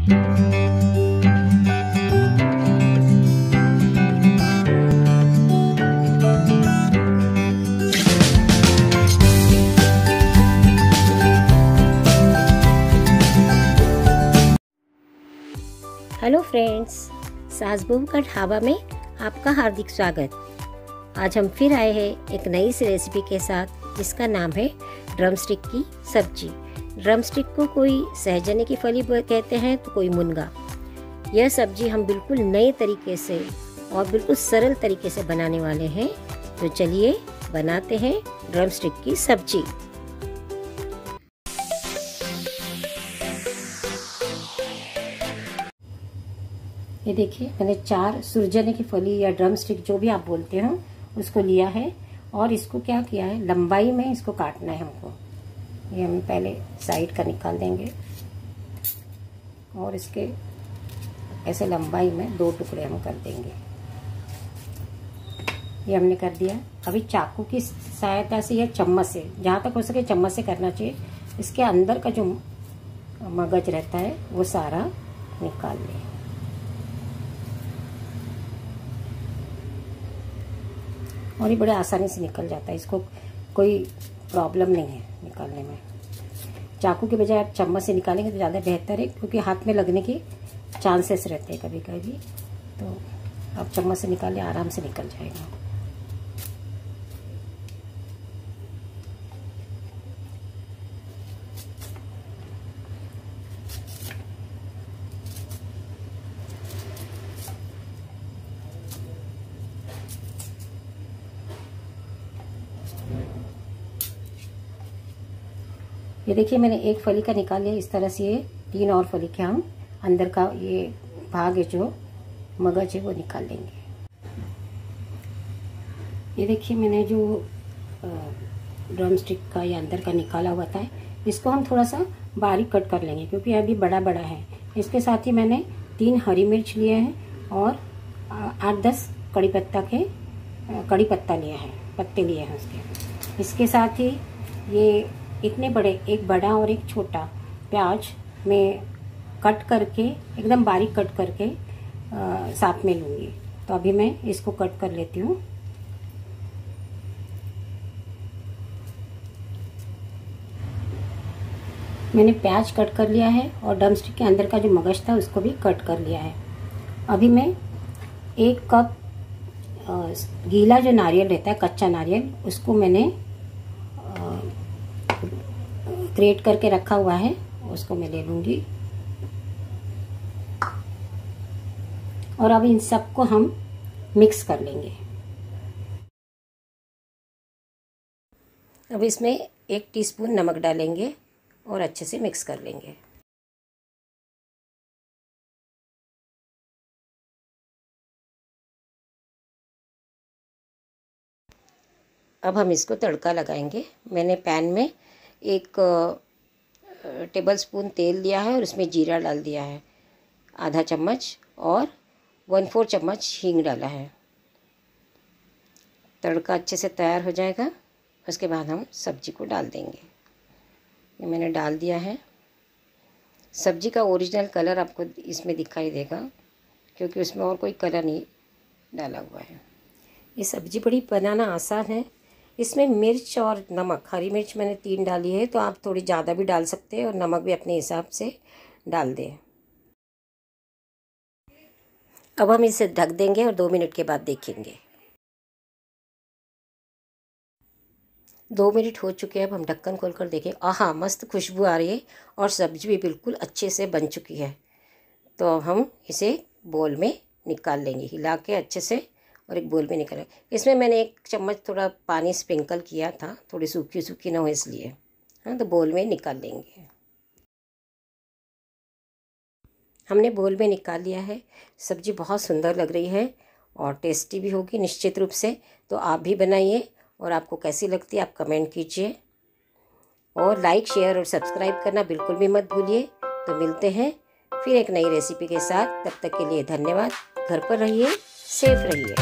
Hello friends, सास बहू का ढाबा में आपका हार्दिक स्वागत। आज हम फिर आए हैं एक नई सी रेसिपी के साथ, जिसका नाम है ड्रम स्टिक की सब्ज़ी। ड्रम स्टिक को कोई सहजने की फली कहते हैं तो कोई मुनगा। यह सब्ज़ी हम बिल्कुल नए तरीके से और बिल्कुल सरल तरीके से बनाने वाले हैं। तो चलिए बनाते हैं ड्रम स्टिक की सब्ज़ी। ये देखिए, मैंने चार सुरजने की फली या ड्रम स्टिक जो भी आप बोलते हो, उसको लिया है और इसको क्या किया है? लंबाई में इसको काटना है हमको। ये हम पहले साइड का निकाल देंगे। और इसके ऐसे लंबाई में दो टुकड़े हम कर देंगे। ये हमने कर दिया। अभी चाकू की सहायता से या चम्मच से, जहाँ तक हो सके चम्मच से करना चाहिए। इसके अंदर का जो मगज रहता है, वो सारा निकाल लें। और ये बड़े आसानी से निकल जाता है। इसको कोई प्रॉब्लम नहीं है निकालने में। चाकू के बजाय आप चम्मच से निकालेंगे तो ज़्यादा बेहतर है, क्योंकि हाथ में लगने के चांसेस रहते हैं कभी कभी तो आप चम्मच से निकालें आराम से निकल जाएगा। ये देखिए, मैंने एक फली का निकाल लिया। इस तरह से ये तीन और फली के हम अंदर का ये भाग है जो मगज है, वो निकाल लेंगे। ये देखिए, मैंने जो ड्रम स्टिक का या अंदर का निकाला हुआ था, इसको हम थोड़ा सा बारीक कट कर लेंगे, क्योंकि अभी बड़ा बड़ा है। इसके साथ ही मैंने तीन हरी मिर्च लिए हैं और आठ दस कड़ी पत्ता के कड़ी पत्ता लिया है, पत्ते लिए हैं उसके। इसके साथ ही ये इतने बड़े एक बड़ा और एक छोटा। प्याज मैं कट करके एकदम बारीक कट करके आ, साथ में लूँगी। तो अभी मैं इसको कट कर लेती हूँ। मैंने प्याज कट कर लिया है और डमस्टिक के अंदर का जो मगज था उसको भी कट कर लिया है। अभी मैं एक कप गीला जो नारियल रहता है कच्चा नारियल उसको मैंने ग्रेट करके रखा हुआ है, उसको मैं ले लूँगी। और अब इन सबको हम मिक्स कर लेंगे। अब इसमें एक टीस्पून नमक डालेंगे और अच्छे से मिक्स कर लेंगे। अब हम इसको तड़का लगाएँगे। मैंने पैन में एक टेबल स्पून तेल लिया है और उसमें जीरा डाल दिया है। आधा चम्मच और वन फोर चम्मच हींग डाला है। तड़का अच्छे से तैयार हो जाएगा। उसके बाद हम सब्ज़ी को डाल देंगे। ये मैंने डाल दिया है। सब्ज़ी का ओरिजिनल कलर आपको इसमें दिखाई देगा, क्योंकि उसमें और कोई कलर नहीं डाला हुआ है। ये सब्ज़ी बड़ी बनाना आसान है। इसमें मिर्च और नमक, हरी मिर्च मैंने तीन डाली है तो आप थोड़ी ज़्यादा भी डाल सकते हैं और नमक भी अपने हिसाब से डाल दें। अब हम इसे ढक देंगे और दो मिनट के बाद देखेंगे। दो मिनट हो चुके हैं, अब हम ढक्कन खोल कर देखें। आहा, मस्त खुशबू आ रही है और सब्ज़ी भी बिल्कुल अच्छे से बन चुकी है। तो हम इसे बोल में निकाल लेंगे, हिला के अच्छे से और एक बोल में निकला इसमें मैंने एक चम्मच थोड़ा पानी स्प्रिंकल किया था, थोड़ी सूखी सूखी ना हो इसलिए। हाँ तो बोल में निकाल लेंगे। हमने बोल में निकाल लिया है। सब्ज़ी बहुत सुंदर लग रही है और टेस्टी भी होगी निश्चित रूप से। तो आप भी बनाइए और आपको कैसी लगती है आप कमेंट कीजिए। और लाइक, शेयर और सब्सक्राइब करना बिल्कुल भी मत भूलिए। तो मिलते हैं फिर एक नई रेसिपी के साथ। तब तक के लिए धन्यवाद। घर पर रहिए। सेफ़ रहिए